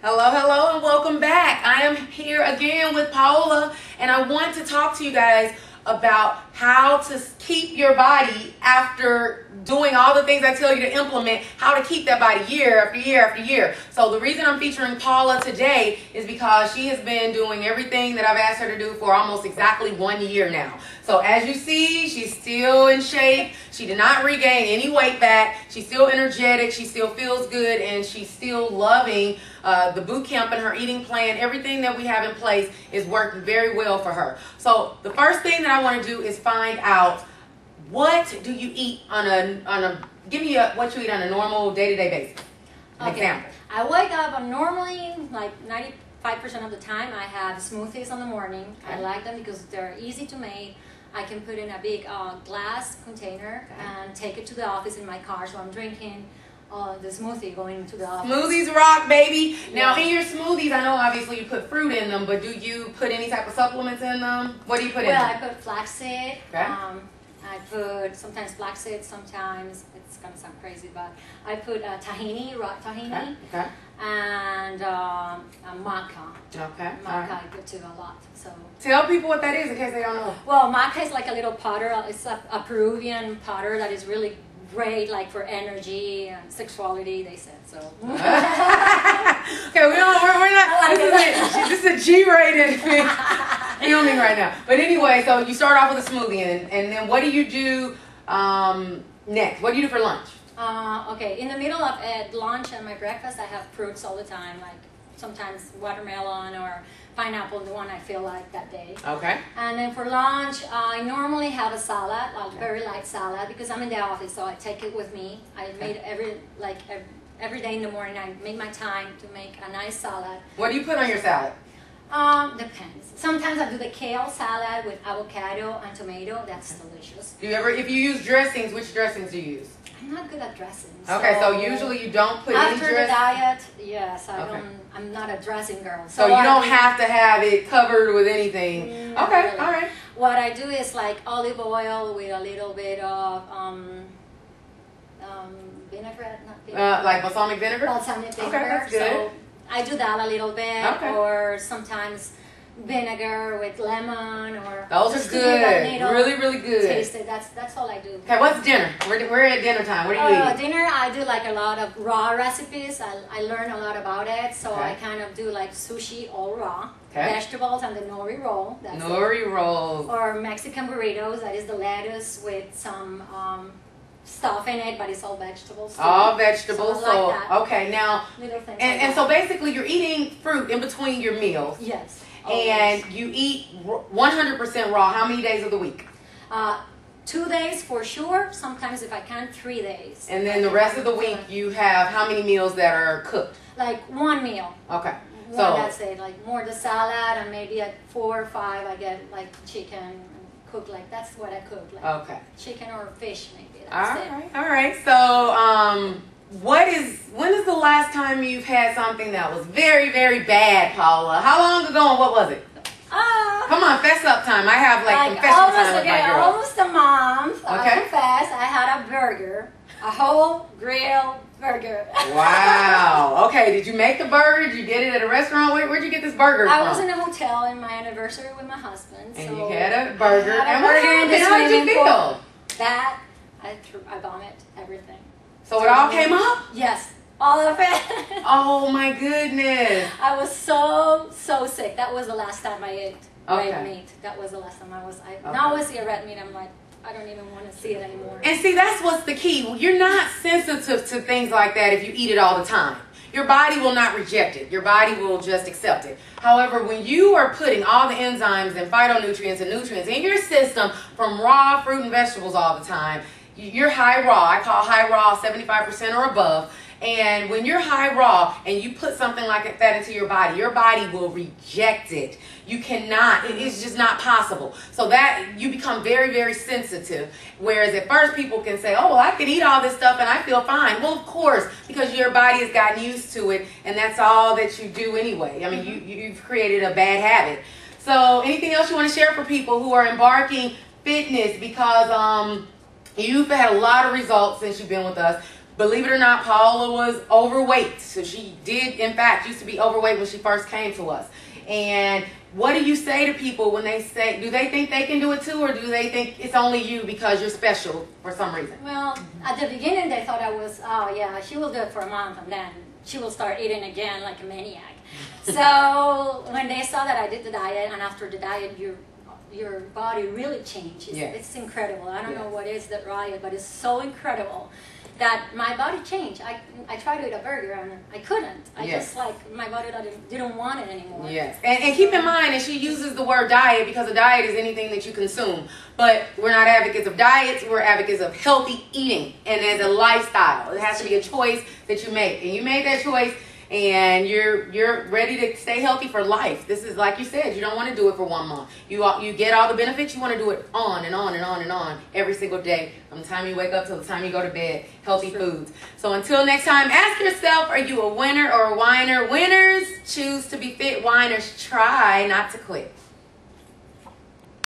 Hello, hello, and welcome back. I am here again with Paola, and I want to talk to you guys about how to keep your body after doing all the things I tell you to implement, how to keep that body year after year after year. So the reason I'm featuring Paula today is because she has been doing everything that I've asked her to do for almost exactly one year now. So as you see, she's still in shape. She did not regain any weight back. She's still energetic. She still feels good, and she's still loving uh, the boot camp and her eating plan. Everything that we have in place is working very well for her. So the first thing that I want to do is find out what do you eat on a on a give me a, what you eat on a normal day to day basis. An Okay. example. I wake up and normally like 95% of the time I have smoothies in the morning. I like them because they're easy to make. I can put in a big uh, glass container Okay. and take it to the office in my car. So I'm drinking uh, the smoothie going to the office. Smoothies rock, baby. Now, Yeah. in your smoothies, I know obviously you put fruit in them, but do you put any type of supplements in them? What do you put in? Well, I put flaxseed. Okay. Um, I put sometimes flaxseed, sometimes it's gonna sound crazy, but I put uh, tahini, raw tahini, Okay, okay, and um, uh, maca. okay. Maca right. I put too a lot. So Tell people what that is in case they don't know. Well, maca is like a little powder. It's a, a Peruvian powder that is really great, like for energy and sexuality. They said so. okay, we don't. We're, we're not. Like This is, a, this is a G-rated filming right now. But anyway, so you start off with a smoothie, and, and then what do you do um, next? What do you do for lunch? uh, okay, in the middle of at lunch and my breakfast, I have fruits all the time, like sometimes watermelon or pineapple, the one I feel like that day. Okay. And then for lunch, I normally have a salad, like a very light salad, because I'm in the office, so I take it with me. I made every like every, every day in the morning. I make my time to make a nice salad. What do you put on your salad? Um, depends. Sometimes I do the kale salad with avocado and tomato. That's delicious. Do you ever, if you use dressings, which dressings do you use? I'm not good at dressing. Okay, so usually you don't put after the dress. diet, yes, I Okay. don't. I'm not a dressing girl. So you don't I- have to have it covered with anything. Mm, Okay, really. all right. What I do is like olive oil with a little bit of um, um, vinaigrette, not Uh, like balsamic vinegar. balsamic vinegar. Okay, that's good. So I do that a little bit, Okay. or sometimes vinegar with lemon, or Those are to give that good. Really, really good. Taste it. That's that's all I do. Okay, what's dinner? We're, we're at dinner time. What are you Uh, eating? dinner, I do like a lot of raw recipes. I, I learn a lot about it, so Okay. I kind of do like sushi all raw, Okay. vegetables and the nori roll. That's it. Nori rolls. Or Mexican burritos. That is the lettuce with some um, stuff in it, but it's all vegetables. too. All vegetables. So So, like okay, now, Little things. and, and so basically you're eating fruit in between your meals. yes. And you eat 100% raw how many days of the week? uh, two days for sure. Sometimes if I can, three days. And then the rest of the week you have how many meals that are cooked? like one meal. Okay. One, So, that's it. Like more the salad, and maybe at four or five, I get like chicken and cook. Like that's what I cook. Like okay. chicken or fish, maybe. All That's it. right. All right. So, um, what is, when is the last time you've had something that was very, very bad, Paula? How long ago and what was it? Ah. Come on, fess up time. I have like, Like confession almost time with okay, my girls. almost a month. Okay. I confess, I had a burger, a whole grilled burger. Wow. Okay. Did you make the burger? Did you get it at a restaurant? Where, where'd you get this burger I from? was in a hotel in my anniversary with my husband. and so you had a burger. Had a and what burger in happened? the How did you feel? That I threw, I vomit everything. So it all came up? Yes, all of it. Oh my goodness. I was so so sick. That was the last time I ate Okay. red meat. That was the last time I was. I Okay. now I see a red meat. I'm like, I don't even want to see it anymore. And see, that's what's the key. You're not sensitive to things like that if you eat it all the time. Your body will not reject it. Your body will just accept it. However, when you are putting all the enzymes and phytonutrients and nutrients in your system from raw fruit and vegetables all the time, you're high raw. I call high raw 75% or above. And when you're high raw and you put something like that into your body, your body will reject it. You cannot, it is just not possible. So that you become very, very sensitive. Whereas at first people can say, oh, well, I can eat all this stuff and I feel fine. Well, of course, because your body has gotten used to it and that's all that you do anyway. I mean, you, you've created a bad habit. So anything else you want to share for people who are embarking fitness because um, you've had a lot of results since you've been with us believe it or not, Paola was overweight. So she did, in fact, used to be overweight when she first came to us. And what do you say to people when they say, do they think they can do it too, or do they think it's only you because you're special for some reason? Well, at the beginning, they thought I was, oh yeah, she will do it for a month and then she will start eating again like a maniac. so when they saw that I did the diet, and after the diet, your your body really changes. Yes. It's incredible. I don't know what is that riot, but it's so incredible that my body changed. I I tried to eat a burger and I couldn't. I Yes. just like my body didn't, didn't want it anymore. Yes, and, and keep in mind that she uses the word diet because a diet is anything that you consume. But we're not advocates of diets. We're advocates of healthy eating and as a lifestyle. It has to be a choice that you make, and you made that choice, and you're you're ready to stay healthy for life. This is like you said, you don't want to do it for one month. You all- you get all the benefits. You want to do it on and on and on and on every single day from the time you wake up till the time you go to bed. Healthy foods. So until next time, ask yourself: Are you a winner or a whiner? Winners choose to be fit. Whiners try not to quit.